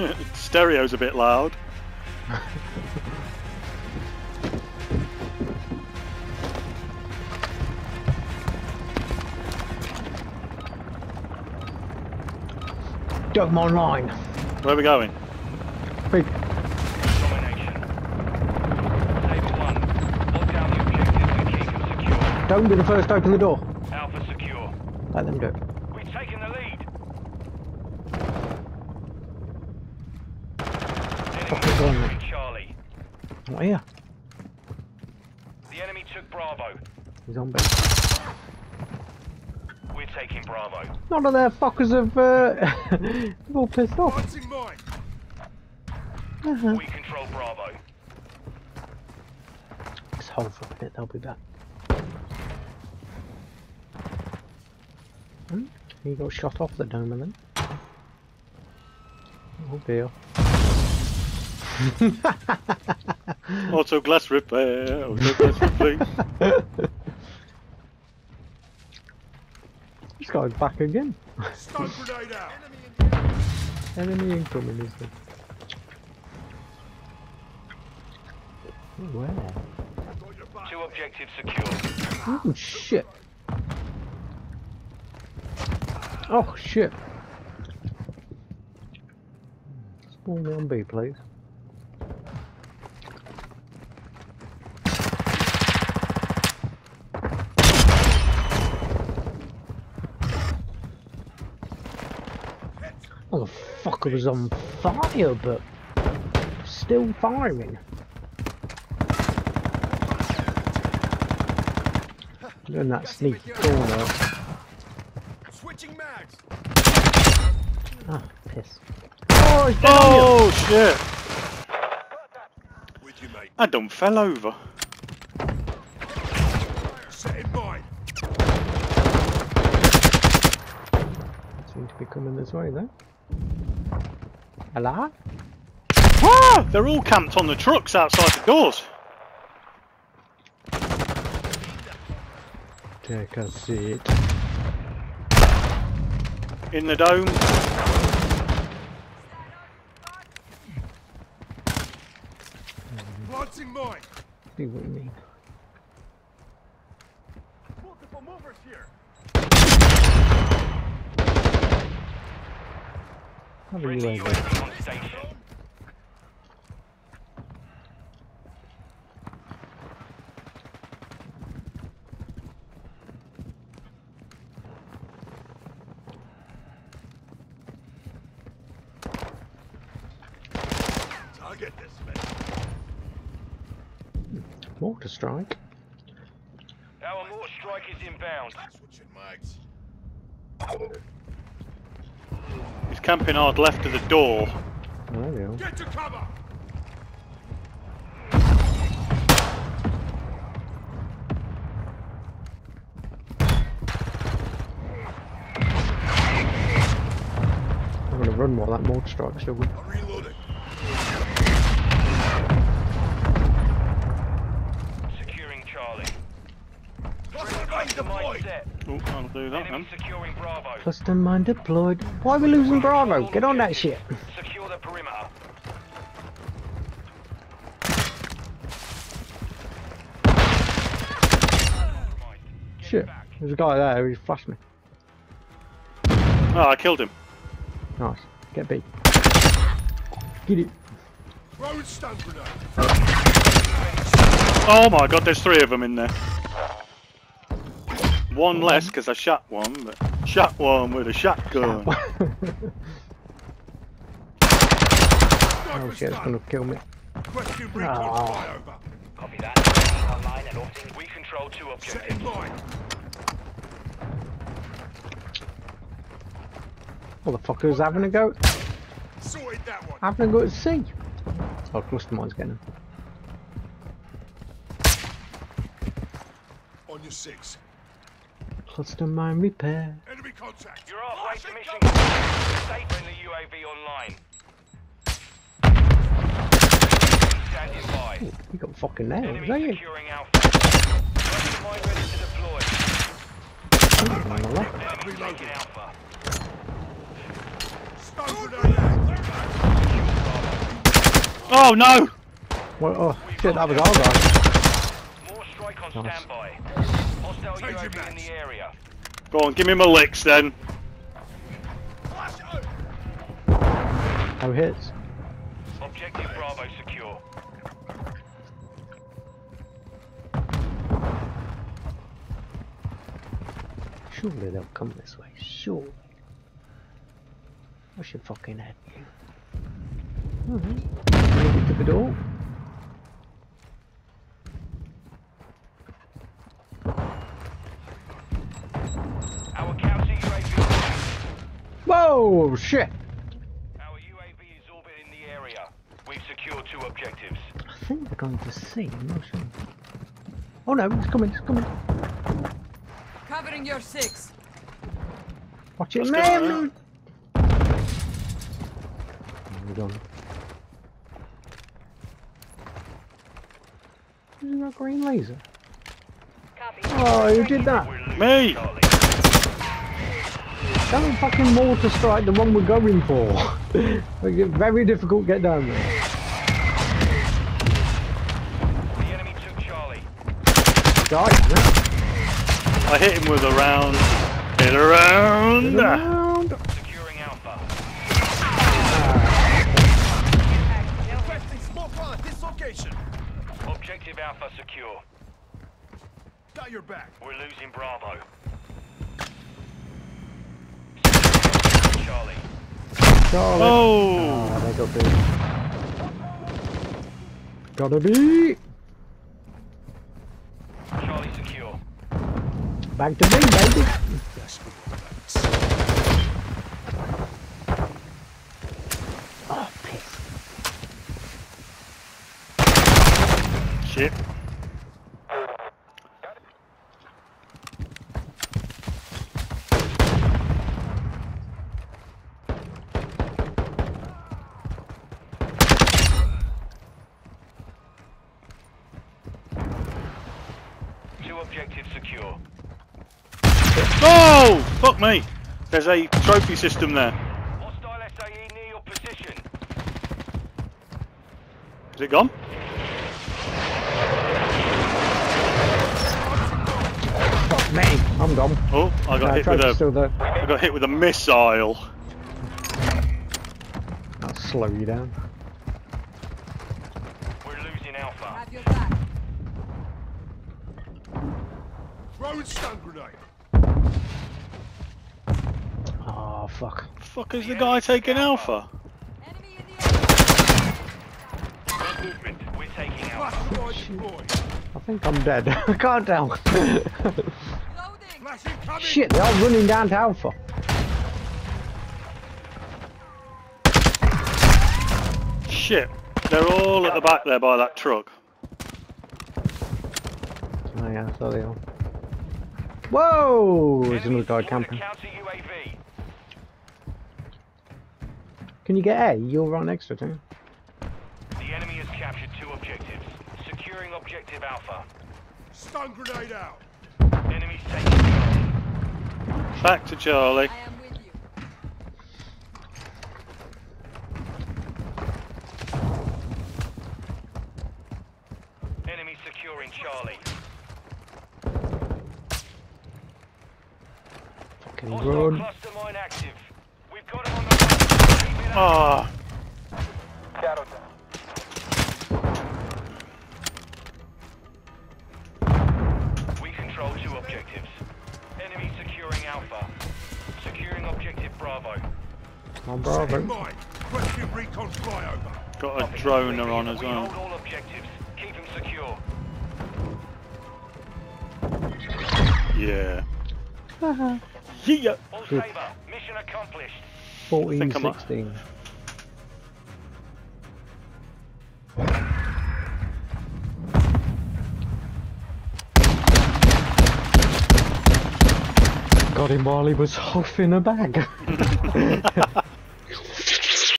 Stereo's a bit loud. Dog online. Where are we going? Big. Domination. Table 1. Lock down the objectives and keep them secure. Don't be the first to open the door. Alpha secure. Let them do it. We've taken the lead. Fuck is Enemy on securing Charlie. Not here. The enemy took Bravo. He's on base. We're taking Bravo. None of their fuckers have uh, they've all pissed off. Uh-huh. We control Bravo. Just hold for a minute, they'll be back. Hmm? He got shot off the dome then. Oh dear. Auto glass repair. Auto oh, glass replace. this guy's back again. Stun grenade out. Enemy incoming, is there? Where? Got your back. Two objectives secure. Oh shit. Oh shit. Spawn me on B, please. Oh, the was on fire, but still firing. Doing that sneaky corner. Switching mags. Ah, piss. Oh, he's dead on you! Oh shit! With you, mate. I done fell over. Setting mine. Seem to be coming this way though. Hello? Ah! They're all camped on the trucks outside the doors. Take a seat. In the dome. Launching mine. See what you mean. Multiple movers here. Have a Friendly UAV. UAV. Target this man. Mortar strike. Our mortar strike is inbound. Switching mags. He's camping hard left of the door. Oh, there we are. Get to cover. I'm gonna run while that mortar strike, shall we? Deployed. set. Oh, I'll do that Enemy then. securing Bravo. Cluster mine deployed. Why are we losing Bravo? Get on that shit. Secure the perimeter. Shit. There's a guy there who flashed me. Oh, I killed him. Nice. Get B. Get it. Throwing stun grenade. Oh my god, there's three of them in there. One less because I shot one, but shot one with a shotgun. oh shit, it's gonna kill me. Question recon ah. flyover. Copy that. Online and orbiting. We control two objectives. Setting mine. Motherfuckers having a go. Sorted that one. Having a go at sea. Oh, cluster mine's getting him. On your six. Cluster mine repair. Enemy contact. You're halfway to Passing mission. Stay in the UAV online. Standing by. Oh, you got fucking nails, don't you? securing Alpha. Cluster mine ready to deploy. On the left. Enemy taking Alpha. Stun grenade out. Oh no! Well, oh, shit, that was our guy. Mortar strike on Nice. standby. Hostile Change your in backs. the area. Go on, give me my licks then. No hits. Objective Bravo secure. Surely they'll come this way. Surely. I should fucking head, mm-hmm. you? Alright. Make it to the door. Whoa! Shit! Our UAV is orbiting the area. We've secured two objectives. I think they're going to see. I'm not sure. Oh no, it's coming, it's coming. Covering your six. Watch it, What's man! going Hold on. Isn't that green laser? Copy. Oh, who did that? We're Me. Charlie. That fucking mortar strike, the one we're going for. Make very difficult to get down there. The enemy took Charlie. Die, man. I hit him with a round. Hit around. Around. Securing Alpha. Requesting smoke on at this location. Objective Alpha secure. Got your back. We're losing Bravo. Charlie. Charlie. Oh! Ah, they got be. Gotta be. Charlie secure. Back to me, baby. Oh, piss. Shit. Two objectives secure. Oh! Fuck me! There's a trophy system there. Hostile SAE near your position. Is it gone? Fuck me. I'm gone. Oh, I got Nah, hit with trophy's a. I got hit with a missile. That'll slow you down. We're losing Alpha. Have your back. Throwing stun grenade. Oh, fuck. Fuck is the guy taking Alpha? Enemy the area. Movement. We're taking Alpha. Flash grenade deployed. I think I'm dead. I can't tell. Loading. Flash incoming. Shit, they're all running down to Alpha. Shit. They're all at the back there by that truck. Oh yeah, so they are. Whoa! There's another guy camping. Counter UAV. Can you get A? You're right next to it, too. The enemy has captured two objectives. Securing objective Alpha. Stun grenade out. Enemies taking Charlie. Back to Charlie. I am with you. Enemy securing Charlie. Fucking Hostile run. cluster mine active. We've got him on the run. Keep it up. Ah, We control two objectives. Enemy securing Alpha. Securing objective Bravo. On Bravo. mind. Recon flyover. got a Copy. droner on as We well. hold all objectives. Keep them secure. Yeah. Yeah. All Good. Saber. Mission accomplished. 14, 16. Got him while he was huffing a bag.